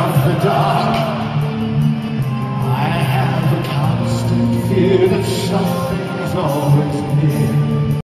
of the dark.